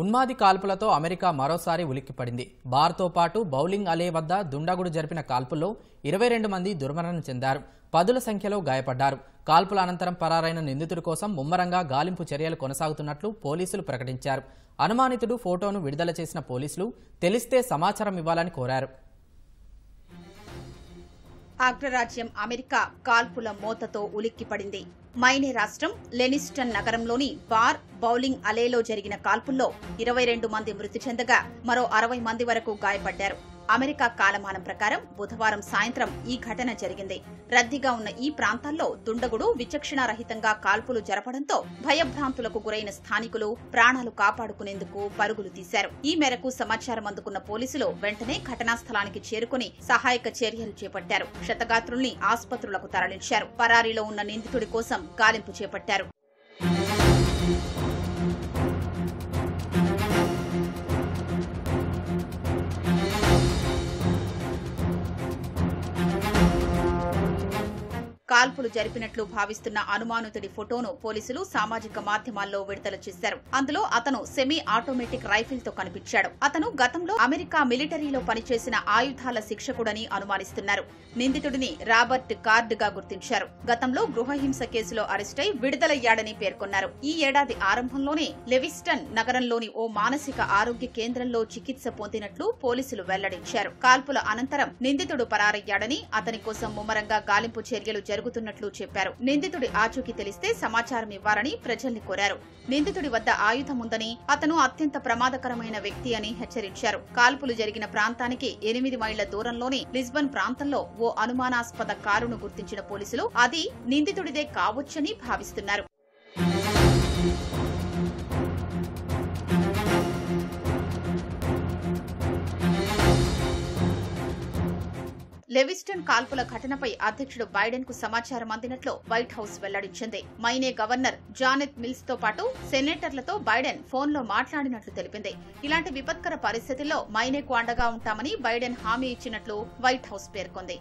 ఉన్మాది కాల్పులతో America మరోసారి ఉలిక్కిపడింది. బార్తో పాటు బౌలింగ్ అలే వద్ద దుండగుడు జరిపిన కాల్పుల్లో ఇరవై రెండు మంది దుర్మరణం చెందారు. పదుల సంఖ్యలో గాయపడ్డారు. కాల్పుల అనంతరం పరారైన నిందితుడి కోసం ముమ్మరంగా గాలింపు చర్యలు కొనసాగుతున్నట్లు పోలీసులు ప్రకటించారు. అనుమానితుడు ఫోటోను విడుదల చేసిన పోలీసులు తెలిస్తే సమాచారం ఇవ్వాలని కోరారు. అగ్రరాజ్యం అమెరికా కాల్పుల మోతతో ఉలిక్కిపడింది. మైనే రాష్ట్రం లెనిస్టన్ నగరంలోని బార్ బౌలింగ్ అలేలో జరిగిన కాల్పుల్లో ఇరవై రెండు మంది మృతి చెందగా మరో అరవై మంది వరకు గాయపడ్డారు. అమెరికా కాలమానం ప్రకారం బుధవారం సాయంత్రం ఈ ఘటన జరిగింది. రద్దీగా ఉన్న ఈ ప్రాంతాల్లో దుండగుడు విచక్షణారహితంగా కాల్పులు జరపడంతో భయభ్రాంతులకు గురైన స్థానికులు ప్రాణాలు కాపాడుకునేందుకు పరుగులు తీశారు. ఈ మేరకు సమాచారం అందుకున్న పోలీసులు వెంటనే ఘటనా స్థలానికి చేరుకుని సహాయక చర్యలు చేపట్టారు. క్షతగాత్రుల్ని ఆసుపత్రులకు తరలించారు. పరారీలో ఉన్న నిందితుడి కోసం గాలింపు చేపట్టారు. కాల్పులు జరిపినట్లు భావిస్తున్న అనుమానితుడి ఫోటోను పోలీసులు సామాజిక మాధ్యమాల్లో విడుదల చేశారు. అందులో అతను సెమీ ఆటోమేటిక్ రైఫిల్తో కనిపించాడు. అతను గతంలో అమెరికా మిలిటరీలో పనిచేసిన ఆయుధాల శిక్షకుడని అనుమానిస్తున్నారు. నిందితుడిని రాబర్ట్ కార్డ్గా గుర్తించారు. గతంలో గృహహింస కేసులో అరెస్టై విడుదలయ్యాడని పేర్కొన్నారు. ఈ ఏడాది ఆరంభంలోనే లెవిస్టన్ నగరంలోని ఓ మానసిక ఆరోగ్య కేంద్రంలో చికిత్స పొందినట్లు పోలీసులు వెల్లడించారు. కాల్పుల అనంతరం నిందితుడు పరారయ్యాడని అతని కోసం ముమ్మరంగా గాలింపు చర్యలు జరుగుతున్నట్లు చెప్పారు. నిందితుడి ఆచూకీ తెలిస్తే సమాచారం ఇవ్వాలని ప్రజల్ని కోరారు. నిందితుడి వద్ద ఆయుధం ఉందని అతను అత్యంత ప్రమాదకరమైన వ్యక్తి అని హెచ్చరించారు. కాల్పులు జరిగిన ప్రాంతానికి ఎనిమిది మైళ్ళ దూరంలోని లిస్బన్ ప్రాంతంలో ఓ అనుమానాస్పద కారును గుర్తించిన పోలీసులు అది నిందితుడిదే కావచ్చని భావిస్తున్నారు. లెవిస్టన్ కాల్పుల ఘటనపై అధ్యక్షుడు బైడెన్కు సమాచారం అందినట్లు వైట్ హౌస్ వెల్లడించింది. మైనే గవర్నర్ జానెత్ మిల్స్తో పాటు సెనేటర్లతో బైడెన్ ఫోన్లో మాట్లాడినట్లు తెలిపింది. ఇలాంటి విపత్కర పరిస్థితుల్లో మైనేకు అండగా ఉంటామని బైడెన్ హామీ ఇచ్చినట్లు వైట్ హౌస్ పేర్కొంది.